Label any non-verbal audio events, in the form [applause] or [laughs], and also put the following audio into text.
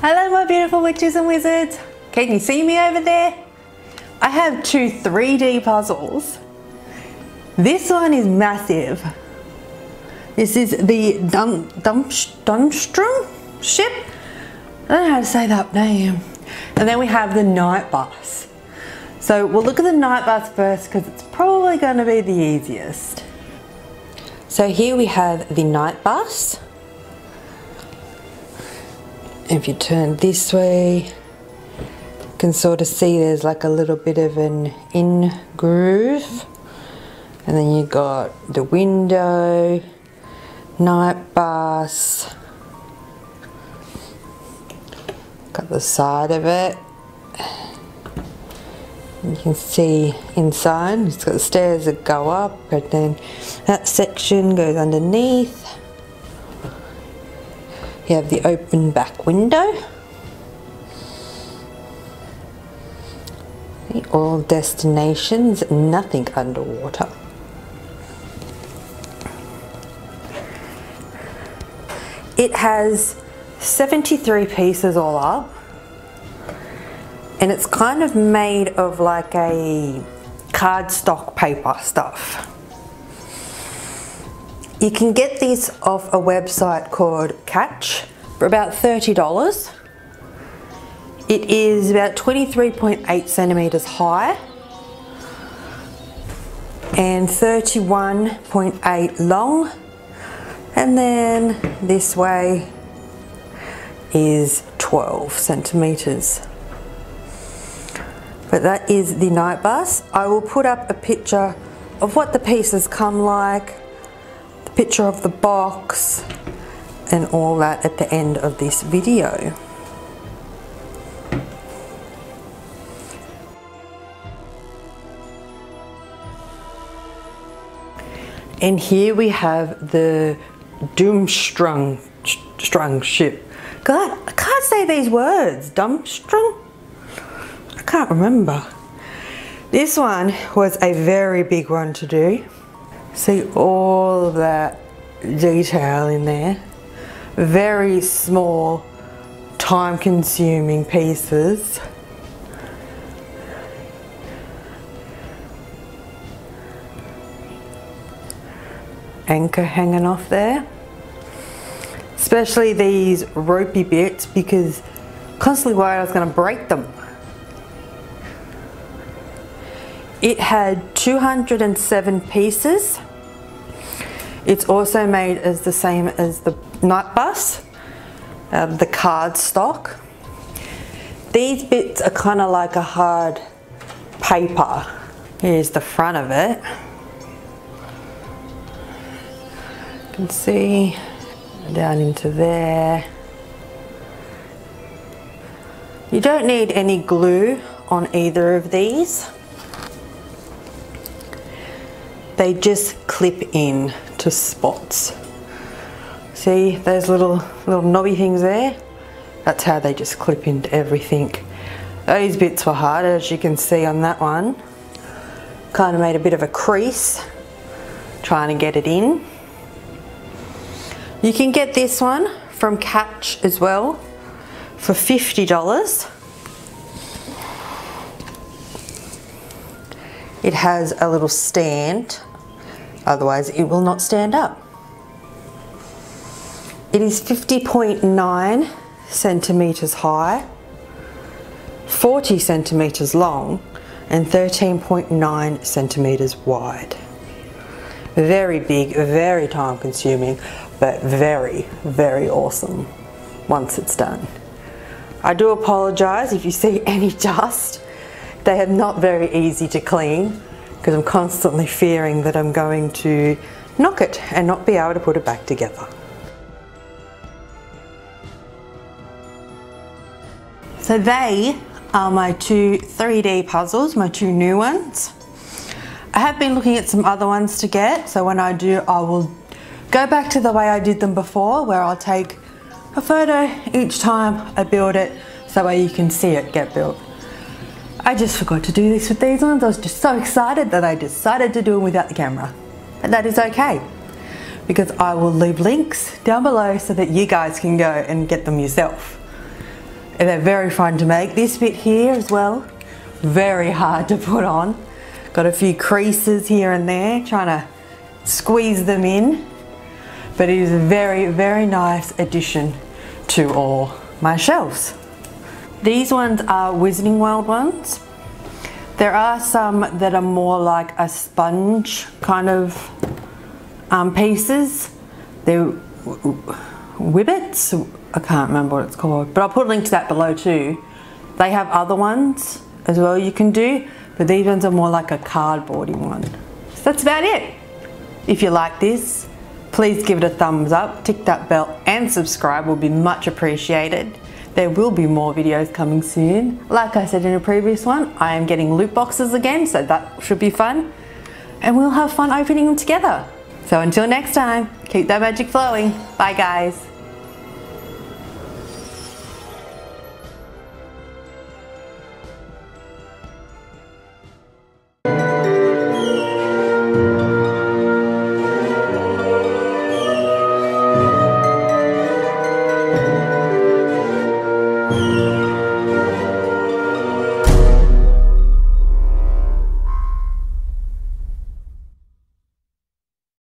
Hello my beautiful witches and wizards! Can you see me over there? I have two 3D puzzles. This one is massive. This is the Dun Dump Dunstrom ship? I don't know how to say that name. And then we have the Knight Bus. So we'll look at the Knight Bus first because it's probably going to be the easiest. So here we have the Knight Bus. If you turn this way, you can sort of see there's like a little bit of an in groove. And then you got the window, Knight Bus, got the side of it. You can see inside, it's got the stairs that go up, and then that section goes underneath. You have the open back window. All destinations, nothing underwater. It has 73 pieces all up and it's kind of made of like a cardstock paper stuff. You can get these off a website called Catch for about $30. It is about 23.8 centimeters high and 31.8 long and then this way is 12 centimeters. But that is the Knight Bus. I will put up a picture of what the pieces come like, the picture of the box, and all that at the end of this video. And here we have the Doomstrung strung ship. God, I can't say these words. Dumbstrung? Can't remember. This one was a very big one to do. See all of that detail in there. Very small, time consuming pieces. Anchor hanging off there especially these ropey bits because constantly worried I was going to break them. It had 207 pieces. It's also made as the same as the Knight Bus, uh, the card stock. These bits are kind of like a hard paper. Here's the front of it. You can see down into there. You don't need any glue on either of these. They just clip in to spots. See those little little knobby things there? That's how they just clip into everything. Those bits were hard as you can see on that one. Kind of made a bit of a crease trying to get it in. You can get this one from Catch as well for $50. It has a little stand, otherwise it will not stand up. It is 50.9 centimetres high, 40 centimetres long and 13.9 centimetres wide. Very big, very time consuming but very, very awesome once it's done. I do apologize if you see [laughs] any dust. They are not very easy to clean because I'm constantly fearing that I'm going to knock it and not be able to put it back together. So they are my two 3D puzzles, my two new ones. I have been looking at some other ones to get, so when I do, I will Go back to the way I did them before where I'll take a photo each time I build it so that you can see it get built. I just forgot to do this with these ones. I was just so excited that I decided to do them without the camera. But that is okay because I will leave links down below so that you guys can go and get them yourself. And they're very fun to make. This bit here as well, very hard to put on. Got a few creases here and there, trying to squeeze them in. But it is a very, very nice addition to all my shelves. These ones are Wizarding World ones. There are some that are more like a sponge kind of um, pieces. They're Wibbits. I can't remember what it's called, but I'll put a link to that below too. They have other ones as well you can do, but these ones are more like a cardboardy one. So that's about it. If you like this, please give it a thumbs up, tick that bell and subscribe will be much appreciated. There will be more videos coming soon. Like I said in a previous one, I am getting loot boxes again, so that should be fun. And we'll have fun opening them together. So until next time, keep that magic flowing. Bye guys.